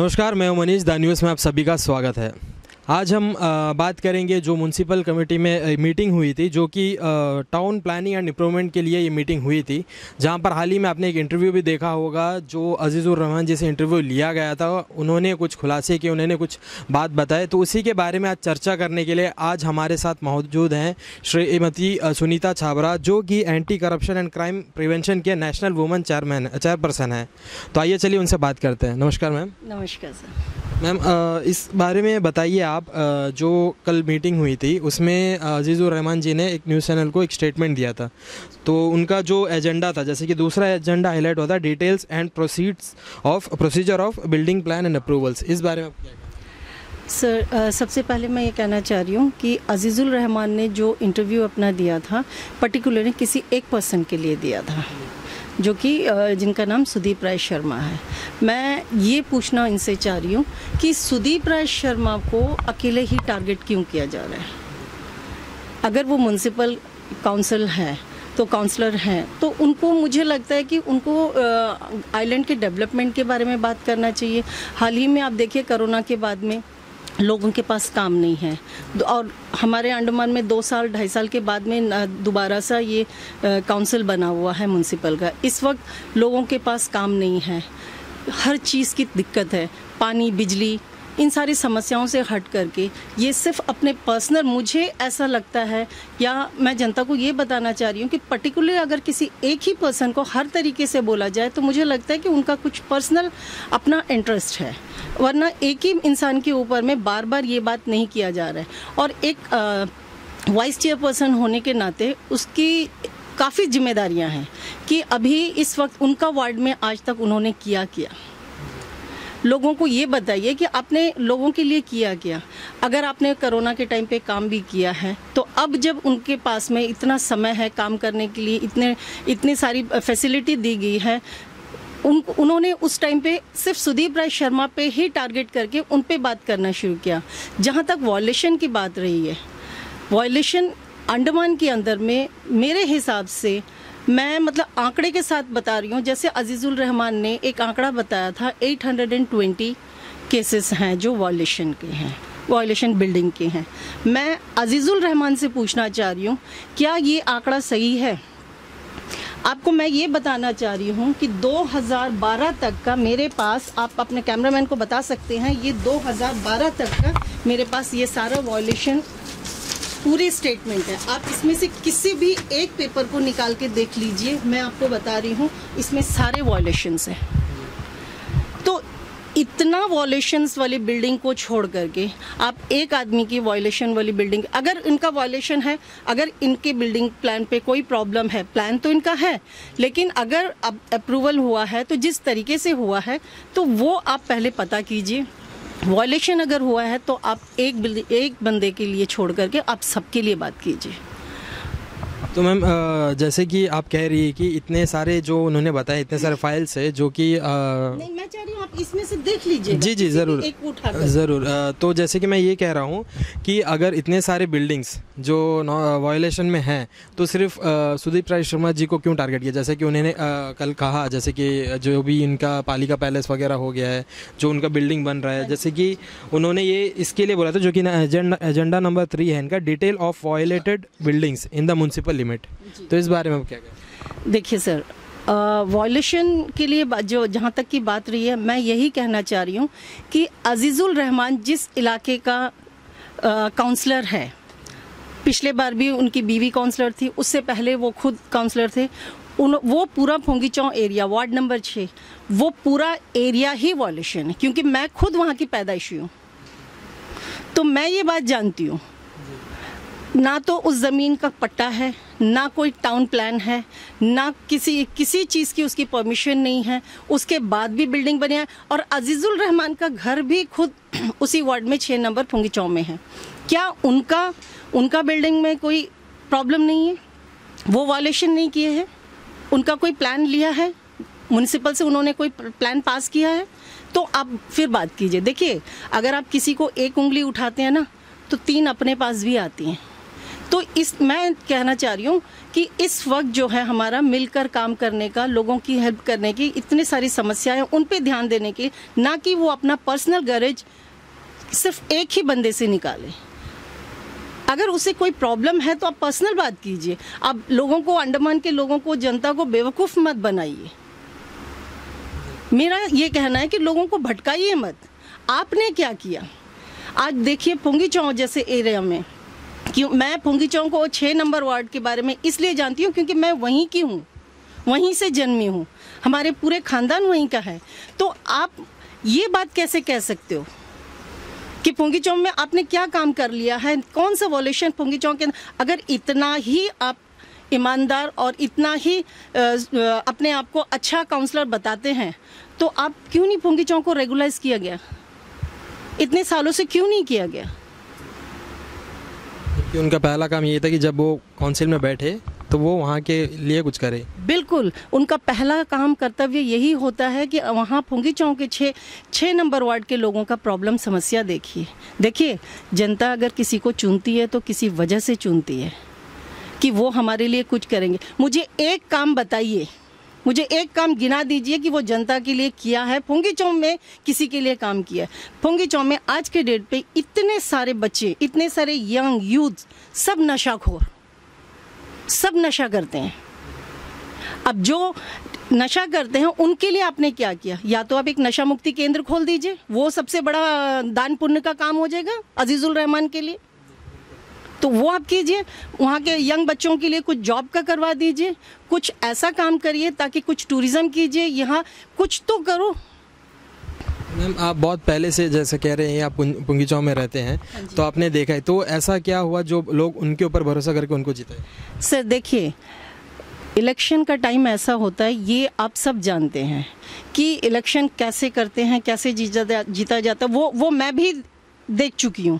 नमस्कार मैं Manish the news में आप सभी का स्वागत है। आज हम बात करेंगे जो म्यूनसिपल कमेटी में मीटिंग हुई थी, जो कि टाउन प्लानिंग एंड इम्प्रूवमेंट के लिए ये मीटिंग हुई थी, जहाँ पर हाल ही में आपने एक इंटरव्यू भी देखा होगा, जो अजीज़ुर रहमान जी से इंटरव्यू लिया गया था, उन्होंने कुछ खुलासे किए, उन्होंने कुछ बात बताए तो उसी के बारे में आज चर्चा करने के लिए आज हमारे साथ मौजूद हैं श्रीमती सुनीता छाबरा, जो कि anti corruption and crime prevention के नेशनल वुमेन चेयरमैन चेयरपर्सन है। तो आइए चलिए उनसे बात करते हैं। नमस्कार मैम। नमस्कार सर। मैम इस बारे में बताइए आप जो कल मीटिंग हुई थी, उसमें अजीज़ुर रहमान जी ने एक न्यूज़ चैनल को एक स्टेटमेंट दिया था। तो उनका जो एजेंडा था, जैसे कि दूसरा एजेंडा हाईलाइट होता है details and proceeds of, procedure of building plan and approvals, इस बारे में आप सर सबसे पहले मैं ये कहना चाह रही हूँ कि अजीज़ुल रहमान ने जो इंटरव्यू अपना दिया था पर्टिकुलरली किसी एक पर्सन के लिए दिया था। जो कि जिनका नाम सुदीप राय शर्मा है। मैं ये पूछना इनसे चाह रही हूँ कि सुदीप राय शर्मा को अकेले ही टारगेट क्यों किया जा रहा है? अगर वो म्यूनसिपल काउंसिल है तो काउंसलर हैं तो उनको मुझे लगता है कि उनको आइलैंड के डेवलपमेंट के बारे में बात करना चाहिए। हाल ही में आप देखिए कोरोना के बाद में लोगों के पास काम नहीं है। और हमारे अंडमान में दो साल, ढाई साल के बाद में दोबारा सा ये काउंसिल बना हुआ है म्यूनसिपल का। इस वक्त लोगों के पास काम नहीं है। हर चीज़ की दिक्कत है। पानी, बिजली, इन सारी समस्याओं से हट करके ये सिर्फ़ अपने पर्सनल मुझे ऐसा लगता है, या मैं जनता को ये बताना चाह रही हूँ कि पर्टिकुलर अगर किसी एक ही पर्सन को हर तरीके से बोला जाए तो मुझे लगता है कि उनका कुछ पर्सनल अपना इंटरेस्ट है। वरना एक ही इंसान के ऊपर में बार बार ये बात नहीं किया जा रहा है। और एक वाइस चेयरपर्सन होने के नाते उसकी काफ़ी जिम्मेदारियाँ हैं कि अभी इस वक्त उनका वार्ड में आज तक उन्होंने किया किया। लोगों को ये बताइए कि आपने लोगों के लिए किया क्या? अगर आपने कोरोना के टाइम पे काम भी किया है तो अब जब उनके पास में इतना समय है काम करने के लिए, इतने, इतनी सारी फैसिलिटी दी गई है उन, उन्होंने उस टाइम पे सिर्फ़ सुदीप राय शर्मा पे ही टारगेट करके उन पे बात करना शुरू किया। जहाँ तक वॉयलेशन की बात रही है वॉयलेशन अंडमान के अंदर में, मेरे हिसाब से मैं मतलब आंकड़े के साथ बता रही हूँ। जैसे अजीज़ुल रहमान ने एक आंकड़ा बताया था 820 केसेस हैं जो वॉयलेशन के हैं वॉयलेशन बिल्डिंग के हैं। मैं अजीज़ुल रहमान से पूछना चाह रही हूँ, क्या ये आंकड़ा सही है? आपको मैं ये बताना चाह रही हूँ कि 2012 तक का मेरे पास, आप अपने कैमरामैन को बता सकते हैं, ये 2012 तक का मेरे पास ये सारा वॉयलेशन पूरी स्टेटमेंट है। आप इसमें से किसी भी एक पेपर को निकाल के देख लीजिए, मैं आपको बता रही हूँ, इसमें सारे वॉयलेशन है। इतना वॉयलेशंस वाली बिल्डिंग को छोड़ करके, आप एक आदमी की वॉयलेशन वाली बिल्डिंग अगर इनका वॉयलेशन है, अगर इनके बिल्डिंग प्लान पे कोई प्रॉब्लम है प्लान तो इनका है, लेकिन अगर अब अप्रूवल हुआ है तो जिस तरीके से हुआ है तो वो आप पहले पता कीजिए। वॉयलेशन अगर हुआ है तो आप एक एक बंदे के लिए छोड़ करके आप सबके लिए बात कीजिए। तो मैम जैसे कि आप कह रही है कि इतने सारे जो उन्होंने बताया इतने सारे फाइल्स है जो कि नहीं मैं चाह रही हूँ आप इसमें से देख लीजिए जी जी ज़रूर। एक ज़रूर। तो जैसे कि मैं ये कह रहा हूँ कि अगर इतने सारे बिल्डिंग्स जो वायोलेशन में हैं तो सिर्फ़ सुदीप राय शर्मा जी को क्यों टारगेट किया? जैसे कि उन्होंने कल कहा जैसे कि जो भी इनका पालिका पैलेस वगैरह हो गया है जो उनका बिल्डिंग बन रहा है जैसे कि उन्होंने ये इसके लिए बोला था जो कि एजेंडा एजेंडा नंबर थ्री है इनका detail of violated buildings in the municipal limit तो इस बारे में क्या कहें? देखिए सर वॉयलेशन के लिए जो जहाँ तक की बात रही है मैं यही कहना चाह रही हूँ कि अजीज़ुल रहमान जिस इलाके का काउंसलर है पिछले बार भी उनकी बीवी काउंसलर थी उससे पहले वो खुद काउंसलर थे उन वो पूरा फोंगी चौं एरिया वार्ड नंबर छः वो पूरा एरिया ही वॉयलेशन है क्योंकि मैं खुद वहाँ की पैदाइशी हूँ। तो मैं ये बात जानती हूँ ना तो उस ज़मीन का पट्टा है, ना कोई टाउन प्लान है, ना किसी किसी चीज़ की उसकी परमिशन नहीं है। उसके बाद भी बिल्डिंग बनी है और अजीज़ुल रहमान का घर भी खुद उसी वार्ड में छः नंबर फुंगी चौ में है। क्या उनका उनका बिल्डिंग में कोई प्रॉब्लम नहीं है? वो वायलेशन नहीं किए हैं? उनका कोई प्लान लिया है? म्यूनसिपल से उन्होंने कोई प्लान पास किया है? तो आप फिर बात कीजिए। देखिए, अगर आप किसी को एक उंगली उठाते हैं ना तो तीन अपने पास भी आती हैं। तो इस, मैं कहना चाह रही हूँ कि इस वक्त जो है हमारा मिलकर काम करने का, लोगों की हेल्प करने की इतनी सारी समस्याएँ उन पे ध्यान देने की, ना कि वो अपना पर्सनल गरज सिर्फ़ एक ही बंदे से निकाले। अगर उसे कोई प्रॉब्लम है तो आप पर्सनल बात कीजिए। आप लोगों को, अंडमान के लोगों को, जनता को बेवकूफ़ मत बनाइए। मेरा ये कहना है कि लोगों को भटकाइए मत। आपने क्या किया? आज देखिए पुंगी चौक जैसे एरिया में क्यों मैं पुंगी चौक को छः नंबर वार्ड के बारे में इसलिए जानती हूँ क्योंकि मैं वहीं की हूँ, वहीं से जन्मी हूँ। हमारे पूरे खानदान वहीं का है। तो आप ये बात कैसे कह सकते हो कि पुंगी चौक में आपने क्या काम कर लिया है? कौन सा वॉल्यूशन पुंगी चौक के अगर इतना ही आप ईमानदार और इतना ही अपने आप को अच्छा काउंसलर बताते हैं तो आप क्यों नहीं पुंगी चौक को रेगुलाइज किया गया? इतने सालों से क्यों नहीं किया गया? कि उनका पहला काम ये था कि जब वो काउंसिल में बैठे तो वो वहाँ के लिए कुछ करे। बिल्कुल, उनका पहला काम कर्तव्य यही होता है कि वहाँ फुंगी चौक के छः छः नंबर वार्ड के लोगों का प्रॉब्लम समस्या देखिए। देखिए, जनता अगर किसी को चुनती है तो किसी वजह से चुनती है कि वो हमारे लिए कुछ करेंगे। मुझे एक काम बताइए मुझे एक काम गिना दीजिए कि वो जनता के लिए किया है। फोंगी चौक में किसी के लिए काम किया है। फोंगी चौक में आज के डेट पे इतने सारे बच्चे, इतने सारे यंग यूथ सब नशाखोर, सब नशा करते हैं। अब जो नशा करते हैं, उनके लिए आपने क्या किया? या तो आप एक नशा मुक्ति केंद्र खोल दीजिए, वो सबसे बड़ा दान पुण्य का काम हो जाएगा अजीज़ुल रहमान के लिए। तो वो आप कीजिए वहाँ के यंग बच्चों के लिए कुछ जॉब का करवा दीजिए कुछ ऐसा काम करिए ताकि कुछ टूरिज़्म कीजिए यहाँ कुछ तो करो। मैम आप बहुत पहले से जैसे कह रहे हैं आप पुंगी चौक में रहते हैं हाँ तो आपने देखा है तो ऐसा क्या हुआ जो लोग उनके ऊपर भरोसा करके उनको जीते? सर देखिए इलेक्शन का टाइम ऐसा होता है ये आप सब जानते हैं कि इलेक्शन कैसे करते हैं कैसे जीता जीता जाता है वो वो मैं भी देख चुकी हूँ।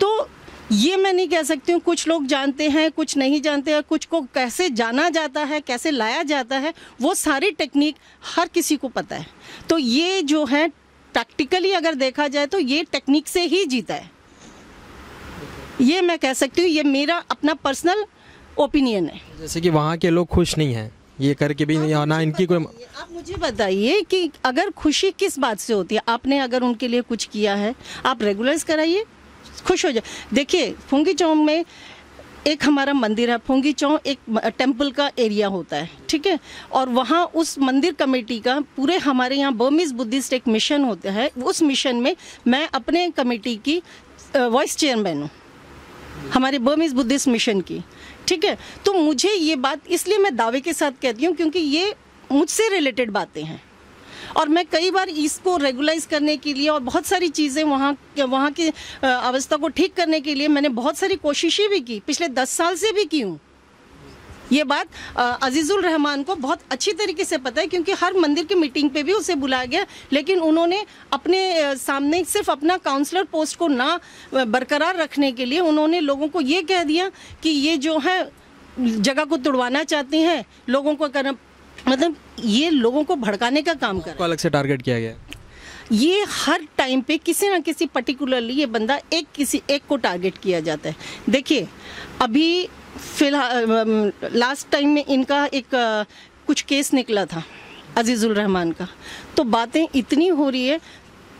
तो ये मैं नहीं कह सकती हूँ कुछ लोग जानते हैं कुछ नहीं जानते हैं कुछ को कैसे जाना जाता है कैसे लाया जाता है वो सारी टेक्निक हर किसी को पता है। तो ये जो है प्रैक्टिकली अगर देखा जाए तो ये टेक्निक से ही जीता है। ये मैं कह सकती हूँ ये मेरा अपना पर्सनल ओपिनियन है। जैसे कि वहाँ के लोग खुश नहीं हैं ये करके भी नहीं ना इनकी कोई आप मुझे बताइए कि अगर खुशी किस बात से होती है? आपने अगर उनके लिए कुछ किया है आप रेगुलराइज कराइए। खुश हो जाए देखिए, फुंगी चौक में एक हमारा मंदिर है। फुंगी चौक एक टेंपल का एरिया होता है, ठीक है? और वहाँ उस मंदिर कमेटी का पूरे हमारे यहाँ बर्मिस बुद्धिस्ट एक मिशन होता है। उस मिशन में मैं अपने कमेटी की वाइस चेयरमैन हूँ। हमारे बर्मिस बुद्धिस्ट मिशन की, ठीक है? तो मुझे ये बात इसलिए मैं दावे के साथ कहती हूँ क्योंकि ये मुझसे रिलेटेड बातें हैं। और मैं कई बार इसको रेगुलाइज करने के लिए और बहुत सारी चीज़ें वहाँ वहाँ की अवस्था को ठीक करने के लिए मैंने बहुत सारी कोशिशें भी की। पिछले दस साल से भी की हूँ। ये बात अजीज़ुल रहमान को बहुत अच्छी तरीके से पता है क्योंकि हर मंदिर की मीटिंग पे भी उसे बुलाया गया, लेकिन उन्होंने अपने सामने सिर्फ़ अपना काउंसलर पोस्ट को ना बरकरार रखने के लिए उन्होंने लोगों को ये कह दिया कि ये जो है, जगह को तुड़वाना चाहते हैं, लोगों को मतलब ये लोगों को भड़काने का काम कर अलग से टारगेट किया गया? ये हर टाइम पे किसी ना किसी पर्टिकुलरली ये बंदा एक किसी एक को टारगेट किया जाता है। देखिए अभी फ़िलहाल लास्ट टाइम में इनका एक कुछ केस निकला था अजीज़ुल रहमान का। तो बातें इतनी हो रही है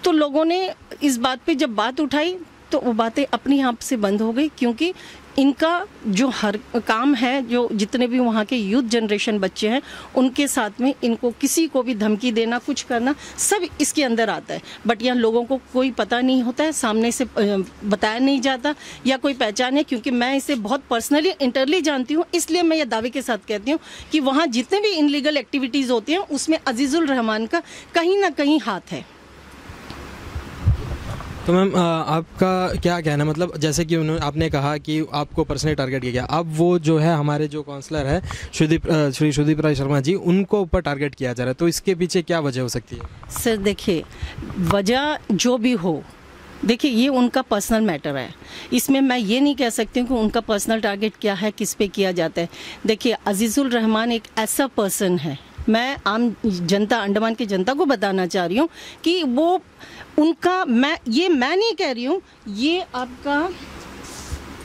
तो लोगों ने इस बात पे जब बात उठाई तो वो बातें अपनी आप से बंद हो गई क्योंकि इनका जो हर काम है, जो जितने भी वहाँ के यूथ जनरेशन बच्चे हैं, उनके साथ में इनको किसी को भी धमकी देना, कुछ करना, सब इसके अंदर आता है। बट यहाँ लोगों को कोई पता नहीं होता है, सामने से बताया नहीं जाता या कोई पहचान है क्योंकि मैं इसे बहुत पर्सनली इंटरली जानती हूँ, इसलिए मैं ये दावे के साथ कहती हूँ कि वहाँ जितने भी इनलीगल एक्टिविटीज़ होती हैं, उसमें अजीज़ुल रहमान का कहीं ना कहीं हाथ है। तो मैम आपका क्या कहना है? मतलब जैसे कि उन्होंने, आपने कहा कि आपको पर्सनली टारगेट किया गया। अब वो जो है, हमारे जो काउंसलर है शुदीप श्री शुदीप राय शर्मा जी, उनको ऊपर टारगेट किया जा रहा है। तो इसके पीछे क्या वजह हो सकती है? सर, देखिए, वजह जो भी हो, देखिए, ये उनका पर्सनल मैटर है। इसमें मैं ये नहीं कह सकती हूँ कि उनका पर्सनल टारगेट क्या है, किस पे किया जाता है। देखिए, अजीज़ुल रहमान एक ऐसा पर्सन है मैं आम जनता, अंडमान की जनता को बताना चाह रही हूँ कि वो, उनका, मैं, ये मैं नहीं कह रही हूँ, ये आपका,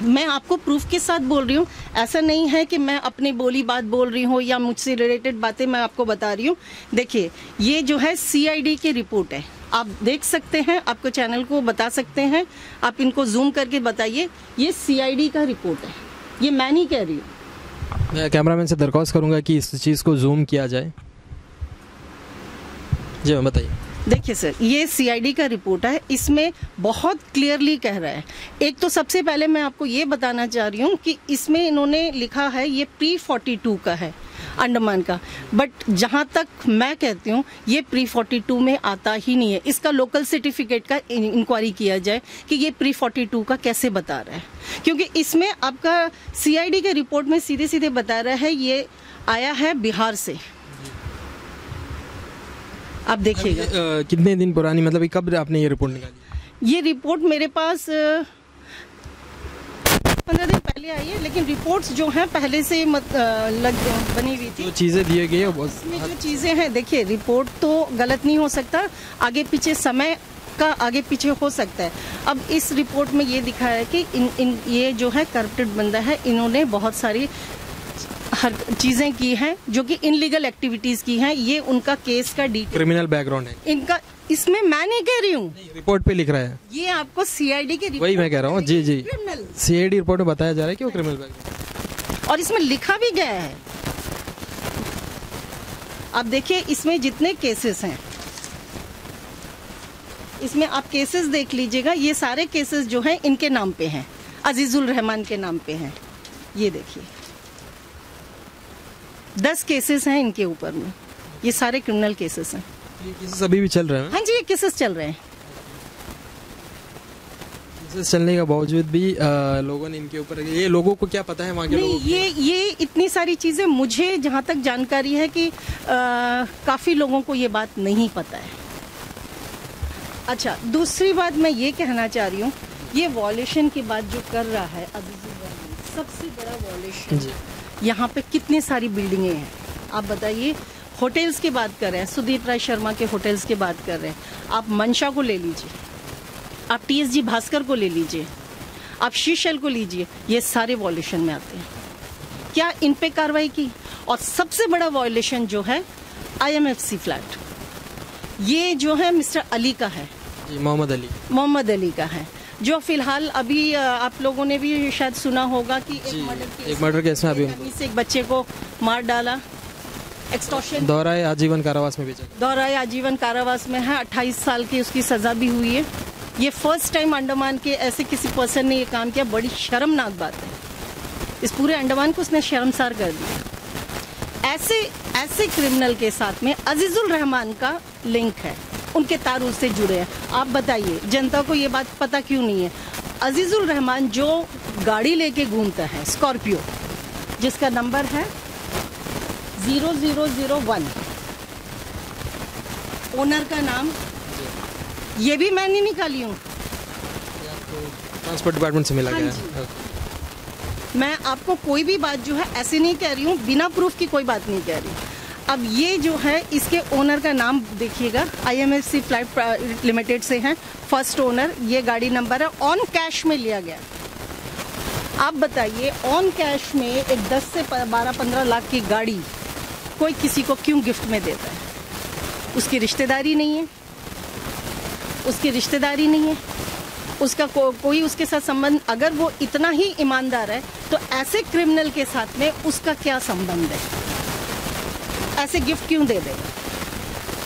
मैं आपको प्रूफ के साथ बोल रही हूँ। ऐसा नहीं है कि मैं अपनी बोली बात बोल रही हूँ या मुझसे रिलेटेड बातें मैं आपको बता रही हूँ। देखिए, ये जो है सीआईडी की रिपोर्ट है। आप देख सकते हैं, आपको चैनल को बता सकते हैं। आप इनको जूम करके बताइए। ये सीआईडी का रिपोर्ट है। ये मैं नहीं कह रही हूँ। मैं कैमरामैन से दरख्वास्त करूँगा कि इस चीज़ को जूम किया जाए। जी मैम, बताइए। देखिए सर, ये सीआईडी का रिपोर्ट है। इसमें बहुत क्लियरली कह रहा है। एक तो सबसे पहले मैं आपको ये बताना चाह रही हूँ कि इसमें इन्होंने लिखा है, ये प्री 42 का है। अंडमान का। बट जहाँ तक मैं कहती हूँ ये प्री 42 में आता ही नहीं है। इसका लोकल सर्टिफिकेट का इंक्वायरी किया जाए कि ये प्री 42 का कैसे बता रहा है। क्योंकि इसमें आपका सीआईडी के रिपोर्ट में सीधे सीधे बता रहा है ये आया है बिहार से। आप देखिएगा। कितने दिन पुरानी मतलब कब आपने ये रिपोर्ट निकाली? ये रिपोर्ट मेरे पास पंद्रह दिन पहले आई है लेकिन रिपोर्ट्स जो हैं पहले से मत, अ, लग बनी हुई थी। जो चीज़ें दिए गई है वो इसमें जो चीज़ें हैं देखिए रिपोर्ट तो गलत नहीं हो सकता आगे पीछे समय का आगे पीछे हो सकता है। अब इस रिपोर्ट में ये दिखाया है कि इन इन ये जो है करप्टेड बंदा है इन्होंने बहुत सारी हर चीज़ें की हैं जो कि इनलीगल एक्टिविटीज़ की हैं ये उनका केस का डी क्रिमिनल बैकग्राउंड है। इनका इसमें मैं नहीं कह रही हूँ। रिपोर्ट पे लिख रहा है। ये आपको सीआईडी के वही मैं कह रहा हूँ जी जी। क्रिमिनल सीआईडी रिपोर्ट में बताया जा रहा है कि वो क्रिमिनल और इसमें लिखा भी गया है। आप देखिए इसमें जितने केसेस हैं इसमें आप केसेस देख लीजिएगा ये सारे केसेस जो हैं इनके नाम पे हैं। अजीजुल रहमान के नाम पे हैं। ये देखिए दस केसेस हैं इनके ऊपर में। ये सारे क्रिमिनल केसेस हैं। ये केसेस अभी भी चल रहे हैं? हाँ जी ये केसेस चल रहे हैं? केसेस चलने के बावजूद भी लोगों ने इनके ऊपर ये लोगों को क्या पता है वहाँ के नहीं ये ये इतनी सारी चीज़ें मुझे जहाँ तक जानकारी है कि काफ़ी लोगों को ये बात नहीं पता है। अच्छा दूसरी बात मैं ये कहना चाह रही हूँ ये वॉलेशन की बात जो कर रहा है रहमान, सबसे बड़ा वॉलेशन जी। यहाँ पे कितनी सारी बिल्डिंगें हैं? आप बताइए होटल्स की बात कर रहे हैं सुदीप राय शर्मा के होटल्स की बात कर रहे हैं। आप मंशा को ले लीजिए आप टीएसजी भास्कर को ले लीजिए आप शीशल को लीजिए ये सारे वॉल्यूशन में आते हैं। क्या इन पे कार्रवाई की? और सबसे बड़ा वॉयलेशन जो है आईएमएफसी फ्लैट ये जो है मिस्टर अली का है। जी मोहम्मद अली। मोहम्मद अली का है। जो फ़िलहाल अभी आप लोगों ने भी शायद सुना होगा कि एक मर्डर केस एक मर्डर केस में अभी से एक बच्चे को मार डाला। एक्सटॉर्शन दोहराए आजीवन कारावास में भेजा दोहराए आजीवन कारावास में है 28 साल की उसकी सजा भी हुई है। ये फ़र्स्ट टाइम अंडमान के ऐसे किसी पर्सन ने ये काम किया बड़ी शर्मनाक बात है। इस पूरे अंडमान को उसने शर्मसार कर दिया। ऐसे ऐसे क्रिमिनल के साथ में अजीजुल रहमान का लिंक है। उनके तार उससे जुड़े हैं। आप बताइए जनता को ये बात पता क्यों नहीं है? अजीजुल रहमान जो गाड़ी लेके घूमता है स्कॉर्पियो जिसका नंबर है zero zero zero one. Owner का नाम? ये भी मैं नहीं निकाली हूँ। ट्रांसपोर्ट डिपार्टमेंट से मिला हाँ गया है। मैं आपको कोई भी बात जो है ऐसे नहीं कह रही हूँ बिना प्रूफ की कोई बात नहीं कह रही। अब ये जो है इसके ओनर का नाम देखिएगा। आईएमएफसी फ़्लाइट लिमिटेड से है। फ़र्स्ट ओनर ये गाड़ी नंबर है। ऑन कैश में लिया गया। आप बताइए ऑन कैश में एक 10 से 12-15 लाख की गाड़ी कोई किसी को क्यों गिफ्ट में देता है? उसकी रिश्तेदारी नहीं है। उसकी रिश्तेदारी नहीं है। उसका को, कोई उसके साथ संबंध अगर वो इतना ही ईमानदार है तो ऐसे क्रिमिनल के साथ में उसका क्या संबंध है? ऐसे गिफ्ट क्यों दे देगा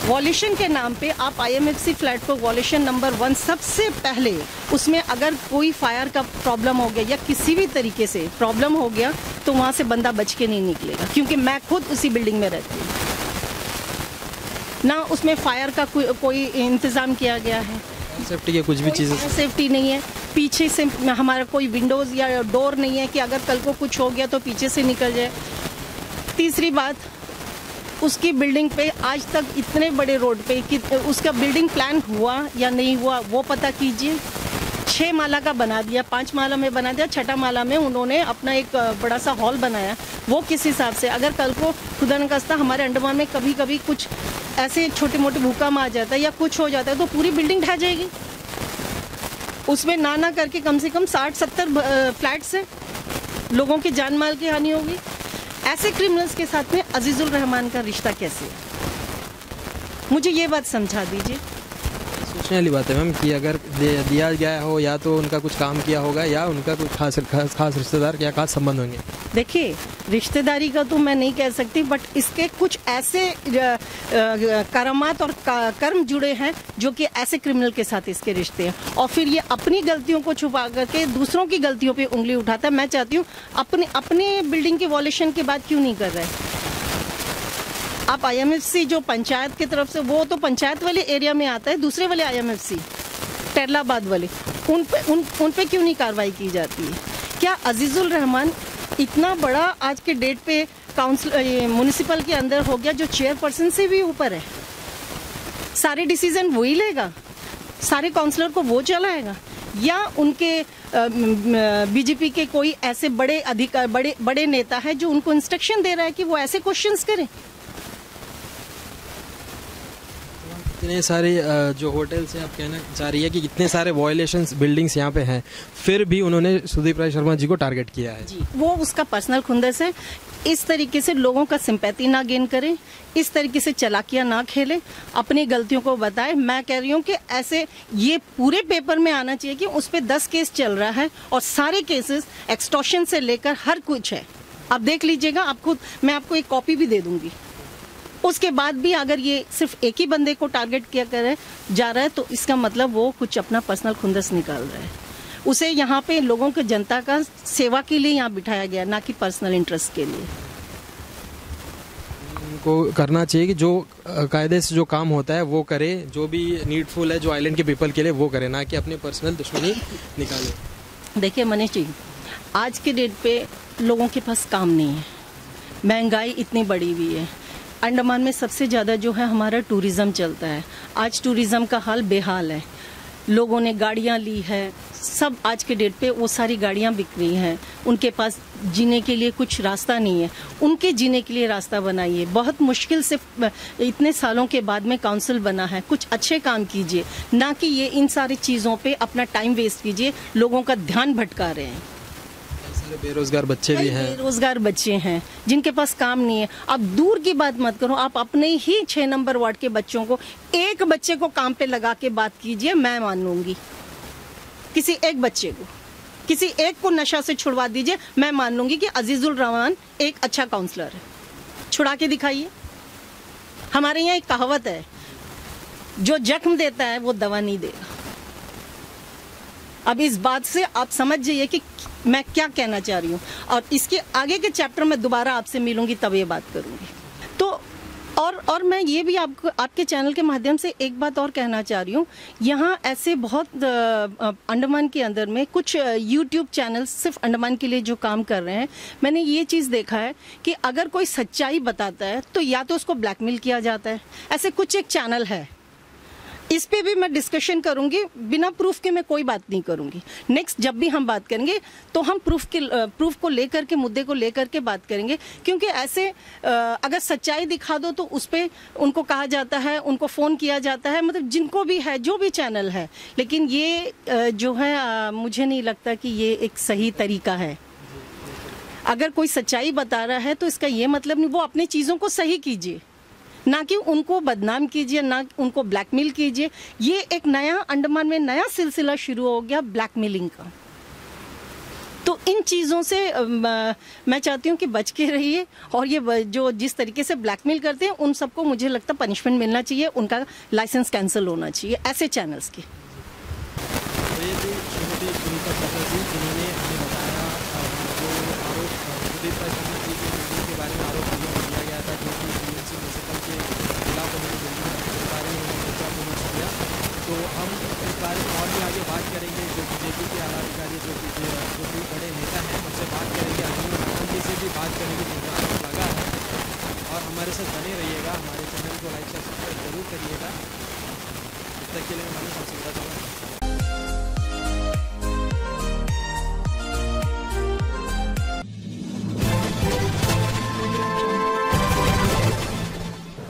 वॉल्यूशन के नाम पे आप आईएमएफसी फ्लैट को वॉल्यूशन नंबर वन सबसे पहले उसमें अगर कोई फायर का प्रॉब्लम हो गया या किसी भी तरीके से प्रॉब्लम हो गया तो वहाँ से बंदा बच के नहीं निकलेगा क्योंकि मैं खुद उसी बिल्डिंग में रहती हूँ। ना उसमें फायर का कोई, कोई इंतज़ाम किया गया है। सेफ्टी के कुछ भी चीज़ें सेफ्टी नहीं है। पीछे से हमारा कोई विंडोज़ या डोर नहीं है कि अगर कल को कुछ हो गया तो पीछे से निकल जाए। तीसरी बात उसकी बिल्डिंग पे आज तक इतने बड़े रोड पे कि उसका बिल्डिंग प्लान हुआ या नहीं हुआ वो पता कीजिए। छः माला का बना दिया, पाँच माला में बना दिया, छठा माला में उन्होंने अपना एक बड़ा सा हॉल बनाया। वो किस हिसाब से? अगर कल को खुदा नकस्ता हमारे अंडमान में कभी कभी कुछ ऐसे छोटे मोटे भूकंप आ जाता है या कुछ हो जाता है तो पूरी बिल्डिंग ढह जाएगी। उसमें ना ना करके कम से कम साठ सत्तर फ्लैट्स हैं। लोगों की जान माल की हानि होगी। ऐसे क्रिमिनल्स के साथ में अजीजुल रहमान का रिश्ता कैसे? है मुझे ये बात समझा दीजिए। सोचने वाली बात है मैम कि अगर दिया गया हो या तो उनका कुछ काम किया होगा या उनका कुछ खास खास, खास रिश्तेदार या खास संबंध होंगे। देखिए रिश्तेदारी का तो मैं नहीं कह सकती बट इसके कुछ ऐसे करामात और कर्म जुड़े हैं जो कि ऐसे क्रिमिनल के साथ इसके रिश्ते हैं। और फिर ये अपनी गलतियों को छुपा करके दूसरों की गलतियों पे उंगली उठाता है। मैं चाहती हूँ अपने अपने बिल्डिंग के वॉल्यूशन के बाद क्यों नहीं कर रहे? आप आईएमएफसी जो पंचायत की तरफ़ से, वो तो पंचायत वाले एरिया में आता है, दूसरे वाले आईएमएफसी टेरलाबाद वाले, उन पे, उन उन पे क्यों नहीं कार्रवाई की जाती है? क्या अजीजुल रहमान इतना बड़ा आज के डेट पे काउंसिल म्यूनिसिपल के अंदर हो गया, जो चेयरपर्सन से भी ऊपर है? सारे डिसीज़न वही लेगा? सारे काउंसलर को वो चलाएगा? या उनके बीजेपी के कोई ऐसे बड़े अधिकार बड़े बड़े नेता है जो उनको इंस्ट्रक्शन दे रहा है कि वो ऐसे क्वेश्चंस करें? इतने सारे जो होटल्स हैं, आप कहना चाह रही है कि इतने सारे वायलेशंस बिल्डिंग्स यहाँ पे हैं, फिर भी उन्होंने सुदीप राय शर्मा जी को टारगेट किया है। जी, वो उसका पर्सनल खुंदस है। इस तरीके से लोगों का सिंपैथी ना गेन करें, इस तरीके से चलाकियाँ ना खेलें, अपनी गलतियों को बताएँ। मैं कह रही हूँ कि ऐसे, ये पूरे पेपर में आना चाहिए कि उस पर दस केस चल रहा है और सारे केसेस एक्सटॉशन से लेकर हर कुछ है। आप देख लीजिएगा आपको मैं आपको एक कॉपी भी दे दूँगी। उसके बाद भी अगर ये सिर्फ़ एक ही बंदे को टारगेट किया कर जा रहा है तो इसका मतलब वो कुछ अपना पर्सनल खुंदस निकाल रहा है। उसे यहाँ पे लोगों के जनता का सेवा के लिए यहाँ बिठाया गया ना कि पर्सनल इंटरेस्ट के लिए। उनको करना चाहिए कि जो कायदे से जो काम होता है वो करे जो भी नीडफुल है जो आइलैंड के पीपल के लिए वो करे ना कि अपने पर्सनल दुश्मनी निकाले। देखिए मनीष जी आज के डेट पे लोगों के पास काम नहीं है। महँगाई इतनी बढ़ी हुई है। अंडमान में सबसे ज़्यादा जो है हमारा टूरिज़्म चलता है। आज टूरिज़्म का हाल बेहाल है। लोगों ने गाड़ियाँ ली है। सब आज के डेट पे वो सारी गाड़ियाँ बिक रही हैं। उनके पास जीने के लिए कुछ रास्ता नहीं है। उनके जीने के लिए रास्ता बनाइए। बहुत मुश्किल से इतने सालों के बाद में काउंसिल बना है। कुछ अच्छे काम कीजिए। ना कि ये इन सारी चीज़ों पे अपना टाइम वेस्ट कीजिए। लोगों का ध्यान भटका रहे हैं। बेरोजगार बच्चे भी हैं। बेरोजगार बच्चे हैं जिनके पास काम नहीं है। आप दूर की बात मत करो आप अपने ही छह नंबर वार्ड के बच्चों को एक बच्चे को काम पे लगा के बात कीजिए मैं मान लूँगी किसी एक बच्चे को किसी एक को नशा से छुड़वा दीजिए मैं मान लूँगी कि अजीजुल रहमान एक अच्छा काउंसलर है। छुड़ा के दिखाइए। हमारे यहाँ एक कहावत है जो जख्म देता है वो दवा नहीं देगा। अब इस बात से आप समझ जाइए कि मैं क्या कहना चाह रही हूँ। और इसके आगे के चैप्टर में दोबारा आपसे मिलूँगी, तब ये बात करूँगी। तो और और मैं ये भी आपको, आपके चैनल के माध्यम से एक बात और कहना चाह रही हूँ। यहाँ ऐसे बहुत अंडमान के अंदर में कुछ यूट्यूब चैनल सिर्फ़ अंडमान के लिए जो काम कर रहे हैं। मैंने ये चीज़ देखा है कि अगर कोई सच्चाई बताता है तो या तो उसको ब्लैकमेल किया जाता है। ऐसे कुछ एक चैनल है। इस पे भी मैं डिस्कशन करूँगी, बिना प्रूफ के मैं कोई बात नहीं करूँगी। नेक्स्ट जब भी हम बात करेंगे तो हम प्रूफ के प्रूफ को लेकर के, मुद्दे को लेकर के बात करेंगे। क्योंकि ऐसे अगर सच्चाई दिखा दो तो उस पर उनको कहा जाता है, उनको फ़ोन किया जाता है। मतलब जिनको भी है, जो भी चैनल है। लेकिन ये जो है मुझे नहीं लगता कि ये एक सही तरीका है। अगर कोई सच्चाई बता रहा है तो इसका ये मतलब नहीं, वो अपनी चीज़ों को सही कीजिए। ना कि उनको बदनाम कीजिए, ना उनको ब्लैकमेल कीजिए। ये एक नया अंडमान में नया सिलसिला शुरू हो गया ब्लैकमेलिंग का। तो इन चीज़ों से मैं चाहती हूँ कि बच के रहिए और ये जो जिस तरीके से ब्लैकमेल करते हैं, उन सबको मुझे लगता पनिशमेंट मिलना चाहिए, उनका लाइसेंस कैंसिल होना चाहिए, ऐसे चैनल्स के।